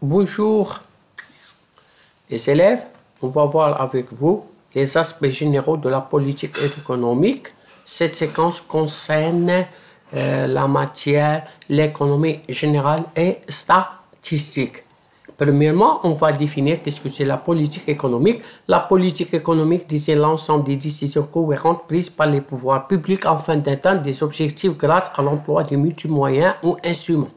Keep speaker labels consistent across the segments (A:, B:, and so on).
A: Bonjour les élèves, on va voir avec vous les aspects généraux de la politique économique. Cette séquence concerne euh, la matière, l'économie générale et statistique. Premièrement, on va définir qu'est-ce que c'est la politique économique. La politique économique disait l'ensemble des décisions cohérentes prises par les pouvoirs publics afin d'atteindre des objectifs grâce à l'emploi de multimoyens ou instruments.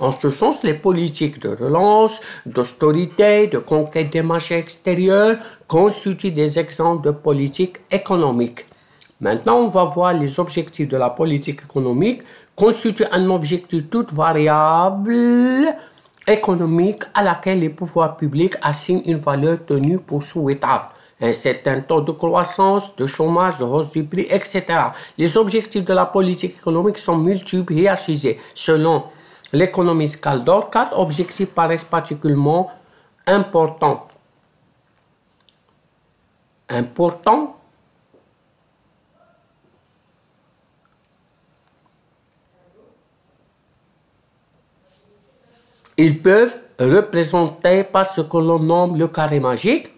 A: En ce sens, les politiques de relance, d'austérité, de conquête des marchés extérieurs constituent des exemples de politique économique. Maintenant, on va voir les objectifs de la politique économique constituent un objectif toute variable économique à laquelle les pouvoirs publics assignent une valeur tenue pour souhaitable un certain taux de croissance, de chômage, de hausse du prix, etc. Les objectifs de la politique économique sont multiples et hiérarchisés selon l'économiste Caldor, quatre objectifs paraissent particulièrement importants. Importants Ils peuvent représenter par ce que l'on nomme le carré magique.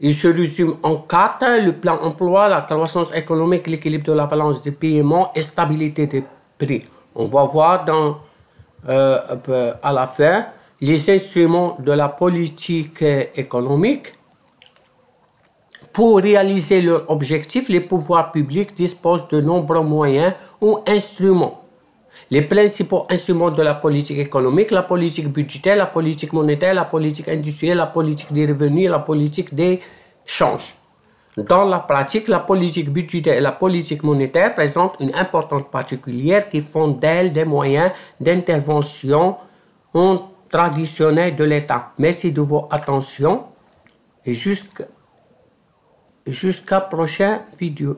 A: Ils se résument en quatre, le plan emploi, la croissance économique, l'équilibre de la balance des paiements et stabilité des prix. On va voir dans à la fin les instruments de la politique économique. Pour réaliser leur objectif, les pouvoirs publics disposent de nombreux moyens ou instruments. Les principaux instruments de la politique économique, la politique budgétaire, la politique monétaire, la politique industrielle, la politique des revenus la politique des changes. Dans la pratique, la politique budgétaire et la politique monétaire présentent une importance particulière qui font d'elles des moyens d'intervention traditionnels de l'État. Merci de votre attention et jusqu'à jusqu'à prochaine vidéo.